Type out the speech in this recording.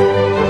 Música